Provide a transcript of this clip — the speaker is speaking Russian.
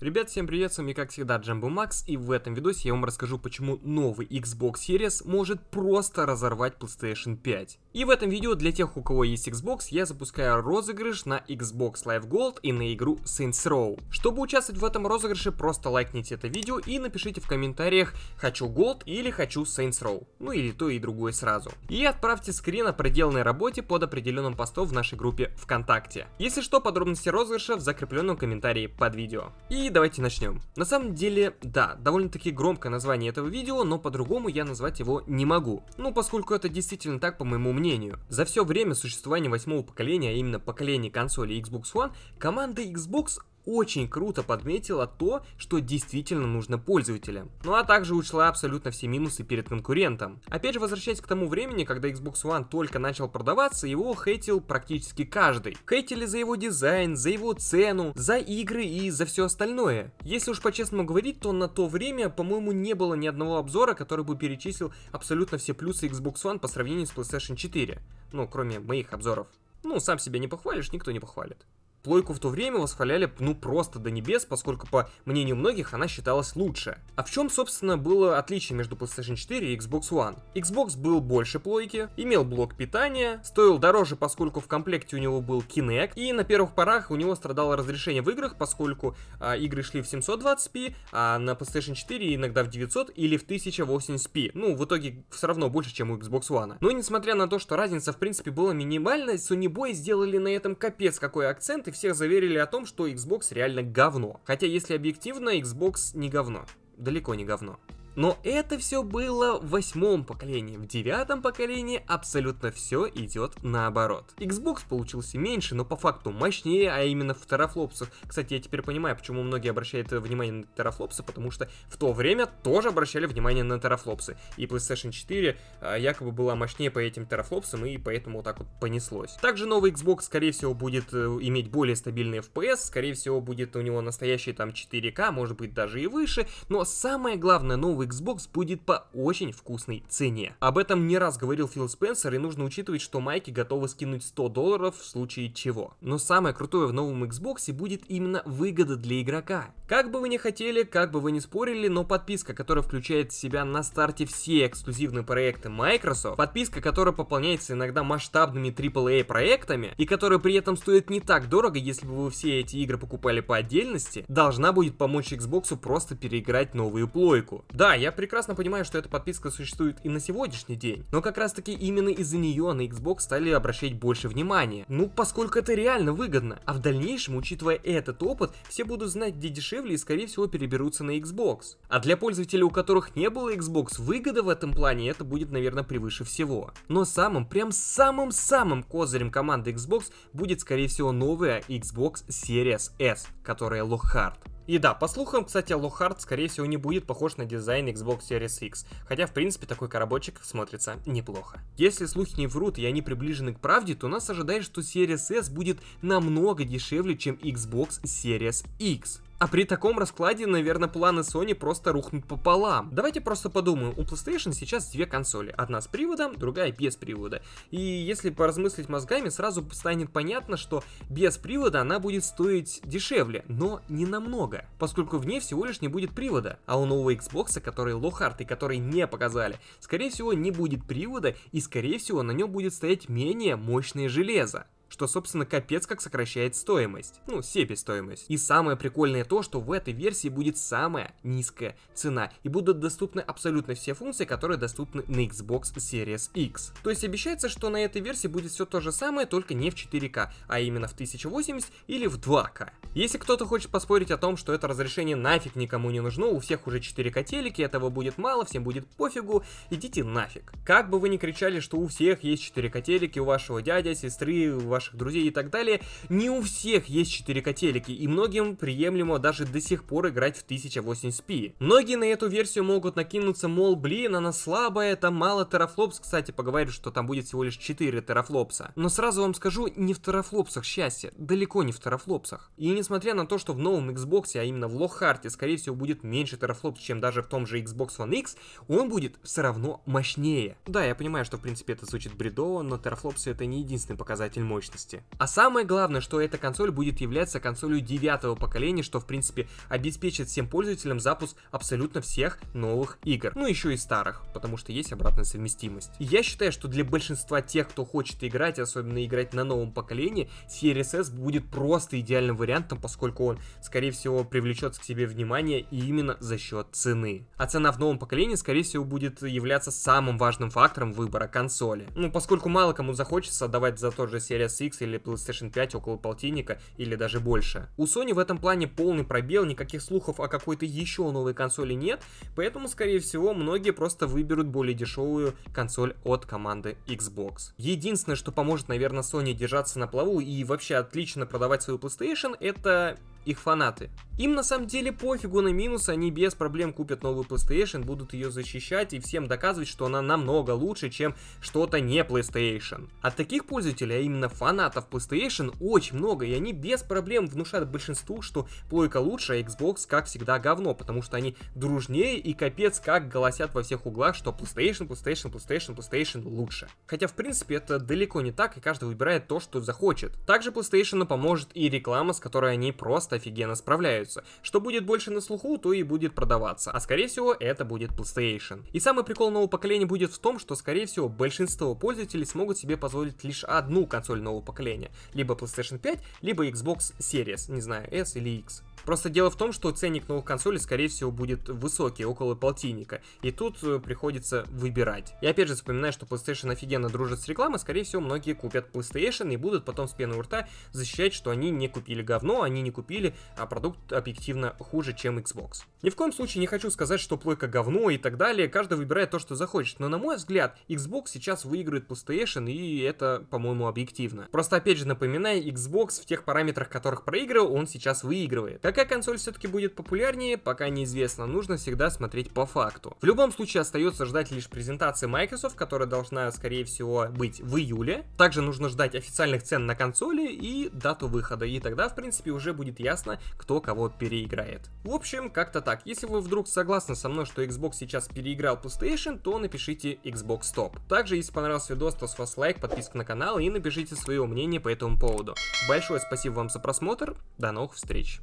Ребят, всем привет, с вами как всегда Джамбо Макс, и в этом видосе я вам расскажу, почему новый Xbox Series может просто разорвать PlayStation 5. И в этом видео для тех, у кого есть Xbox, я запускаю розыгрыш на Xbox Live Gold и на игру Saints Row. Чтобы участвовать в этом розыгрыше, просто лайкните это видео и напишите в комментариях «Хочу Gold» или «Хочу Saints Row», ну или то и другое сразу. И отправьте скрин о проделанной работе под определенным постом в нашей группе ВКонтакте. Если что, подробности розыгрыша в закрепленном комментарии под видео. И давайте начнем. На самом деле, да, довольно-таки громкое название этого видео, но по-другому я назвать его не могу. Ну, поскольку это действительно так, по моему мнению. За все время существования восьмого поколения, а именно поколения консоли Xbox One, команда Xbox очень круто подметила то, что действительно нужно пользователям. Ну а также учла абсолютно все минусы перед конкурентом. Опять же, возвращаясь к тому времени, когда Xbox One только начал продаваться, его хейтил практически каждый. Хейтили за его дизайн, за его цену, за игры и за все остальное. Если уж по-честному говорить, то на то время, по-моему, не было ни одного обзора, который бы перечислил абсолютно все плюсы Xbox One по сравнению с PlayStation 4. Ну, кроме моих обзоров. Ну, сам себя не похвалишь, никто не похвалит. Плойку в то время восхваляли ну просто до небес, поскольку по мнению многих она считалась лучше. А в чем собственно было отличие между PlayStation 4 и Xbox One? Xbox был больше плойки, имел блок питания, стоил дороже, поскольку в комплекте у него был Kinect, и на первых порах у него страдало разрешение в играх, поскольку а, игры шли в 720p, а на PlayStation 4 иногда в 900 или в 1080p. Ну, в итоге все равно больше, чем у Xbox One. Но несмотря на то, что разница в принципе была минимальной, Sony Boy сделали на этом капец какой акцент, и всех заверили о том, что Xbox реально говно. Хотя, если объективно, Xbox не говно. Далеко не говно. Но это все было в восьмом поколении. В девятом поколении абсолютно все идет наоборот. Xbox получился меньше, но по факту мощнее, а именно в терафлопсах. Кстати, я теперь понимаю, почему многие обращают внимание на терафлопсы, потому что в то время тоже обращали внимание на терафлопсы. И PlayStation 4 а, якобы была мощнее по этим терафлопсам, и поэтому вот так вот понеслось. Также новый Xbox, скорее всего, будет э, иметь более стабильный FPS, скорее всего, будет у него настоящий там 4К, может быть даже и выше, но самое главное, новый Xbox будет по очень вкусной цене. Об этом не раз говорил Фил Спенсер, и нужно учитывать, что майки готовы скинуть 100 долларов в случае чего. Но самое крутое в новом Xbox будет именно выгода для игрока. Как бы вы ни хотели, как бы вы ни спорили, но подписка, которая включает в себя на старте все эксклюзивные проекты Microsoft, подписка, которая пополняется иногда масштабными AAA проектами, и которая при этом стоит не так дорого, если бы вы все эти игры покупали по отдельности, должна будет помочь Xbox просто переиграть новую плойку. Да, я прекрасно понимаю, что эта подписка существует и на сегодняшний день, но как раз таки именно из-за нее на Xbox стали обращать больше внимания. Ну, поскольку это реально выгодно. А в дальнейшем, учитывая этот опыт, все будут знать, где дешевле и скорее всего переберутся на Xbox. А для пользователей, у которых не было Xbox, выгода в этом плане это будет, наверное, превыше всего. Но самым, прям самым-самым козырем команды Xbox будет, скорее всего, новая Xbox Series S, которая Lockhart. И да, по слухам, кстати, Lockhart, скорее всего, не будет похож на дизайн Xbox Series X, хотя, в принципе, такой коробочек смотрится неплохо. Если слухи не врут и они приближены к правде, то нас ожидает, что Series S будет намного дешевле, чем Xbox Series X. А при таком раскладе, наверное, планы Sony просто рухнут пополам. Давайте просто подумаем, у PlayStation сейчас две консоли. Одна с приводом, другая без привода. И если поразмыслить мозгами, сразу станет понятно, что без привода она будет стоить дешевле, но не намного. Поскольку в ней всего лишь не будет привода. А у нового Xbox, который лохард и который не показали, скорее всего не будет привода и скорее всего на нем будет стоять менее мощное железо что, собственно, капец как сокращает стоимость. Ну, себестоимость. И самое прикольное то, что в этой версии будет самая низкая цена. И будут доступны абсолютно все функции, которые доступны на Xbox Series X. То есть обещается, что на этой версии будет все то же самое, только не в 4К, а именно в 1080 или в 2К. Если кто-то хочет поспорить о том, что это разрешение нафиг никому не нужно, у всех уже 4К телеки, этого будет мало, всем будет пофигу, идите нафиг. Как бы вы ни кричали, что у всех есть 4К телеки, у вашего дядя, сестры, у ваших друзей и так далее, не у всех есть 4К телеки, и многим приемлемо даже до сих пор играть в 1080p. Многие на эту версию могут накинуться, мол, блин, она слабая, там мало терафлопс, кстати, поговорю, что там будет всего лишь 4 терафлопса. Но сразу вам скажу, не в терафлопсах счастье, далеко не в терафлопсах. И несмотря на то, что в новом Xbox, а именно в Лохарте, скорее всего, будет меньше терафлопс, чем даже в том же Xbox One X, он будет все равно мощнее. Да, я понимаю, что в принципе это звучит бредово, но терафлопсы это не единственный показатель мощности мощности. А самое главное, что эта консоль будет являться консолью девятого поколения, что в принципе обеспечит всем пользователям запуск абсолютно всех новых игр. Ну еще и старых, потому что есть обратная совместимость. Я считаю, что для большинства тех, кто хочет играть, особенно играть на новом поколении, Series S будет просто идеальным вариантом, поскольку он, скорее всего, привлечет к себе внимание и именно за счет цены. А цена в новом поколении, скорее всего, будет являться самым важным фактором выбора консоли. Ну, поскольку мало кому захочется отдавать за тот же Series X или PlayStation 5 около полтинника или даже больше. У Sony в этом плане полный пробел, никаких слухов о какой-то еще новой консоли нет, поэтому, скорее всего, многие просто выберут более дешевую консоль от команды Xbox. Единственное, что поможет, наверное, Sony держаться на плаву и вообще отлично продавать свою PlayStation, это их фанаты. Им на самом деле пофигу на минус, они без проблем купят новую PlayStation, будут ее защищать и всем доказывать, что она намного лучше, чем что-то не PlayStation. От таких пользователей, а именно фанатов PlayStation, очень много, и они без проблем внушают большинству, что плойка лучше, а Xbox, как всегда, говно, потому что они дружнее и капец как голосят во всех углах, что PlayStation, PlayStation, PlayStation, PlayStation лучше. Хотя, в принципе, это далеко не так, и каждый выбирает то, что захочет. Также PlayStation поможет и реклама, с которой они просто офигенно справляются. Что будет больше на слуху, то и будет продаваться. А скорее всего, это будет PlayStation. И самый прикол нового поколения будет в том, что скорее всего большинство пользователей смогут себе позволить лишь одну консоль нового поколения. Либо PlayStation 5, либо Xbox Series, не знаю, S или X. Просто дело в том, что ценник новых консолей, скорее всего, будет высокий, около полтинника. И тут э, приходится выбирать. И опять же вспоминаю, что PlayStation офигенно дружит с рекламой, скорее всего, многие купят PlayStation и будут потом с пеной у рта защищать, что они не купили говно, они не купили, а продукт объективно хуже, чем Xbox. Ни в коем случае не хочу сказать, что плойка говно и так далее, каждый выбирает то, что захочет, но на мой взгляд, Xbox сейчас выигрывает PlayStation, и это, по-моему, объективно. Просто опять же напоминаю, Xbox в тех параметрах, которых проигрывал, он сейчас выигрывает. Какая консоль все-таки будет популярнее, пока неизвестно, нужно всегда смотреть по факту. В любом случае остается ждать лишь презентации Microsoft, которая должна, скорее всего, быть в июле. Также нужно ждать официальных цен на консоли и дату выхода, и тогда, в принципе, уже будет ясно, кто кого переиграет. В общем, как-то так. Если вы вдруг согласны со мной, что Xbox сейчас переиграл PlayStation, то напишите Xbox Stop. Также, если понравился видос, то с вас лайк, подписка на канал и напишите свое мнение по этому поводу. Большое спасибо вам за просмотр, до новых встреч!